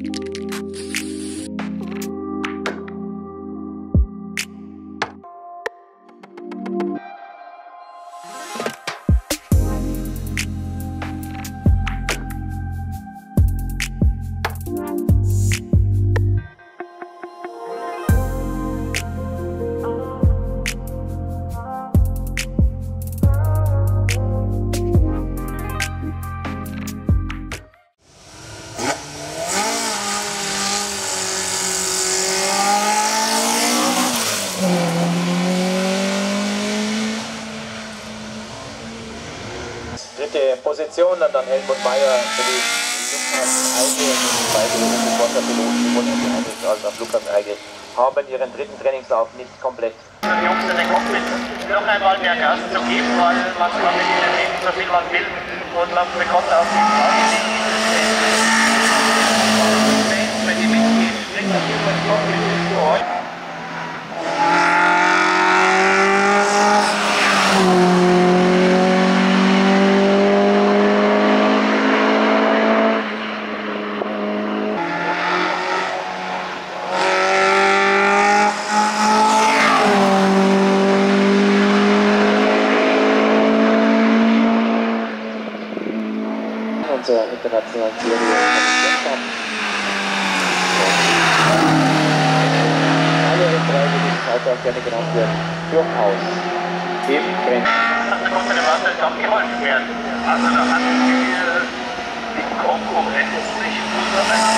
you Dritte Position, und dann Helmut Meyer für die Lukas Eigel und beide Sportlerpiloten, die Monika Heinrich als auch Lukas Eigel, haben ihren dritten Trainingslauf nicht komplett. Die Jungs in den Cockpit noch einmal mehr Gas zu geben, weil manchmal mit ihnen nicht so viel man will und man bekommt auch die Frage, unserer internationalen Serie Alle das Auto auch gerne genannt werden, durchaus im Rennen. Da konnte dem Wasser auch geholfen werden. Also da hatten wir die Konkurrenz nicht unter